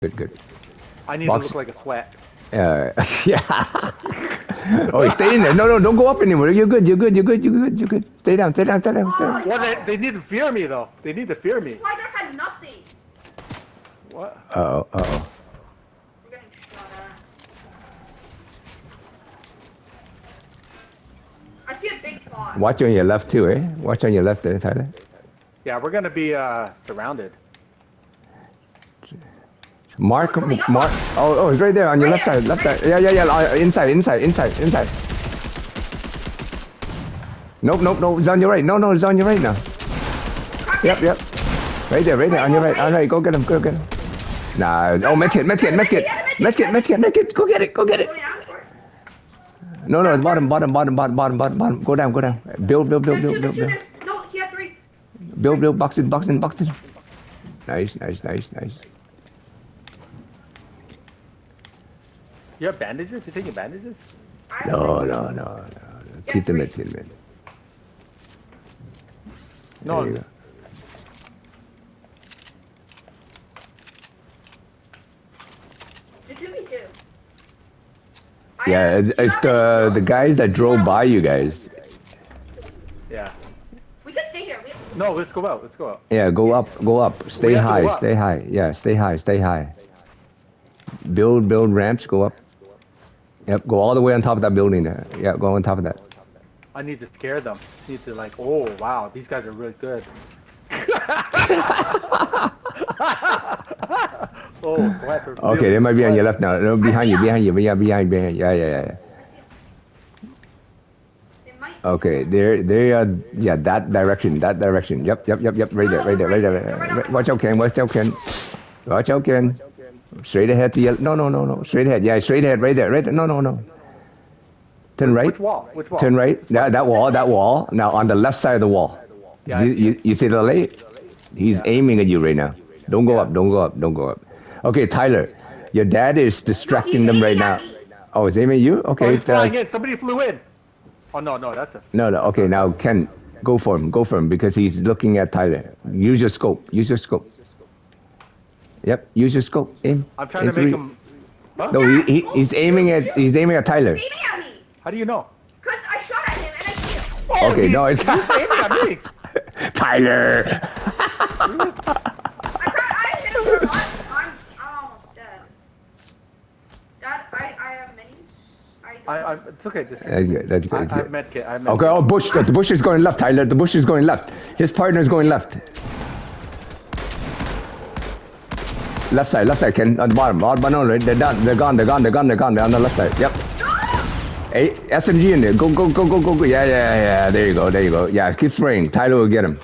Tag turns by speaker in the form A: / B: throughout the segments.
A: Good, good.
B: I need
A: Box-
B: to look like a sweat.
A: Uh, yeah. oh, stay in there. No, no, don't go up anymore. You're good. You're good. You're good. You're good. You're good. Stay down. Stay down. Stay down. Stay down.
B: Well, they, they need to fear me though. They need to fear me.
C: Spider had nothing.
B: What?
A: Uh oh. Uh oh.
C: We're getting shot at. I see a big bot.
A: Watch on your left too, eh? Watch on your left there, Tyler.
B: Yeah, we're gonna be uh, surrounded.
A: Mark, Mark. Oh, oh, it's right there on your left side. Left side. Yeah, yeah, yeah. uh, Inside, inside, inside, inside. Nope, nope, no. It's on your right. No, no, it's on your right now. Yep, yep. Right there, right there, on your right. All right, go get him, go get him. Nah, oh, medkit, medkit, medkit, medkit, medkit, medkit. Go get it, go get it.
C: Go for it.
A: No, no, bottom, bottom, bottom, bottom, bottom, bottom, bottom. Go down, go down. Build, build, build, build, build, build.
C: No, he had three.
A: Build, build, box it, box it, box it. Nice, nice, nice, nice.
B: You have bandages? You taking bandages?
C: I have
A: No, no, no, no. Keep the mid, keep the mid.
B: No.
A: There you
B: just-
C: It's a 2v2. I
A: Yeah, it's, it's
C: you have
A: the the guys that drove by you guys.
B: Yeah.
C: We could stay here. We,
B: No, let's go out. Let's go out.
A: Yeah, go up, go up. Stay high,
B: up.
A: stay high. Yeah, stay high, stay high. Build, build ramps, go up. Yep, go all the way on top of that building there. Yeah, go on top of that.
B: I need to scare them. need to like, oh wow, these guys are really good. oh, sweat.
A: Okay,
B: really
A: they might be on your left now. No, behind you, behind you, yeah, behind, behind. Yeah, yeah, yeah. yeah.
C: I see him. They might.
A: Okay, they're they are uh, yeah that direction, that direction. Yep, yep, yep, yep. Right there, right there, right there. Right there. Watch out, Ken. Watch out, Ken. Watch out, Ken. Straight ahead to your no, no, no, no. Straight ahead. Yeah, straight ahead. Right there, right there. No, no, no. Turn right.
B: Which wall? Which wall?
A: Turn right. Yeah, that wall, that wall. Now on the left side of the wall.
B: Yeah,
A: you,
B: see
A: you, you see the light? He's aiming at you right now. Don't go up. Don't go up. Don't go up. Okay, Tyler, your dad is distracting them right now. Oh, he's aiming at you?
B: Oh,
A: Okay.
B: he's
A: uh,
B: flying in. Somebody flew in. Oh no, no, that's a.
A: no, no. Okay, now Ken, go for him. Go for him because he's looking at Tyler. Use your scope. Use your scope. Yep. Use your scope. Aim.
B: I'm trying
A: Aim
B: to make him. Huh?
A: No, he, he, he's aiming at he's aiming at Tyler.
C: He's aiming at me.
B: How do you know?
C: Because I shot at him and I see him.
B: Oh,
A: Okay,
B: he-
A: no, it's-
B: he's aiming at me.
A: Tyler.
C: I I hit him a lot. I'm, I'm almost dead. Dad, I, I have minis. I,
B: I, I, it's okay. Just.
A: That's good. That's good.
B: I,
A: That's
B: I have medkit. I have medkit.
A: Okay, oh, Bush. The Bush is going left, Tyler. The Bush is going left. His partner's going left. Left side, left side, Ken. On the bottom. Bottom, no, right? They're done. They're gone. They're gone. They're gone. They're gone. They're on the left side. Yep. Hey, SMG in there. Go, go, go, go, go, go. Yeah, yeah, yeah. There you go. There you go. Yeah, keep spraying. Tyler will get him.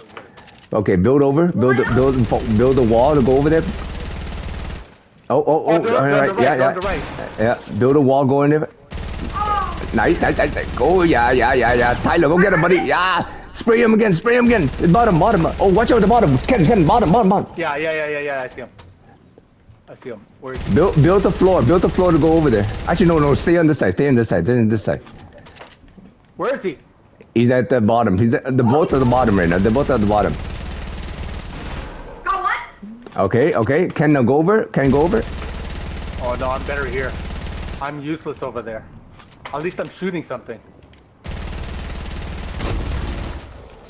A: Okay, build over. Build, build, build a wall to go over there. Oh, oh, oh.
B: Oh, they're-
A: all right. Yeah, yeah.
B: the right.
A: Yeah, build a wall going there.
C: Oh,
A: Nice, nice, nice, nice. Go, yeah, yeah, yeah, yeah. Tyler, go get him, buddy. Yeah. Spray him again, spray him again. Bottom, bottom. Oh, watch out the bottom. Ken, Ken, bottom, bottom, bottom.
B: Yeah, yeah, yeah, yeah, yeah. I see him. I see him. Where is he?
A: Build, build the floor, build the floor to go over there. Actually, no, no, stay on this side, stay on this side, stay on this side.
B: Where is he?
A: He's at the bottom. He's at the both at the bottom right now. They're both at the bottom.
C: got what?
A: Okay, okay. Ken now go over. Ken, go over.
B: Oh no, I'm better here. I'm useless over there. At least I'm shooting something.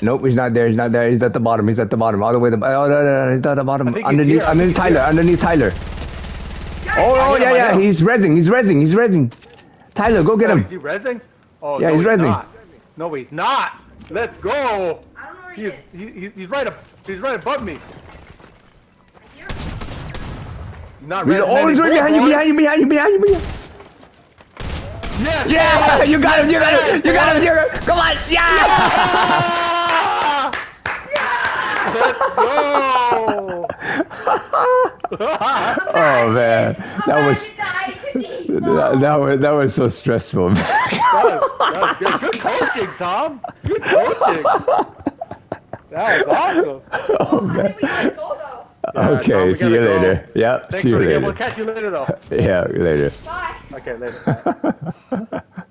A: Nope, he's not there. He's not there. He's at the bottom. He's at the bottom. All the way to the. Oh, no, no, no, he's at the bottom.
B: I think he's
A: Underneath.
B: I
A: underneath
B: think he's
A: Tyler. Underneath Tyler.
C: Guys,
A: Oh, oh, yeah, yeah. He's rezzing. He's rezzing. He's rezzing. Tyler, go get
B: Oh,
A: him.
B: is he rezzing? Oh,
A: Yeah,
B: no,
A: he's rezzing.
B: Not. No, he's not. Let's go.
C: I don't know where he
B: He's
C: is.
B: he, he- he's right up. He's right above me.
C: I hear him.
B: Not
A: He's- Oh, he's right behind you, behind you, behind you, behind you, behind you.
B: Yes.
A: Yeah, you got him, you got him, you got him, you got him. Come on, yeah.
B: Let's go.
A: Oh man, that was
C: to die to deep.
A: that, that was that was so stressful.
B: That was, that was good. Good coaching, Tom. Good coaching. That was awesome.
A: oh man.
C: did we gotta go though?
B: Yeah,
A: Okay,
B: Tom,
A: see you
B: go.
A: later. Yep,
B: Thanks
A: see you
B: for the game. We'll catch you later, though.
A: Yeah, later.
C: Bye.
B: Okay, later.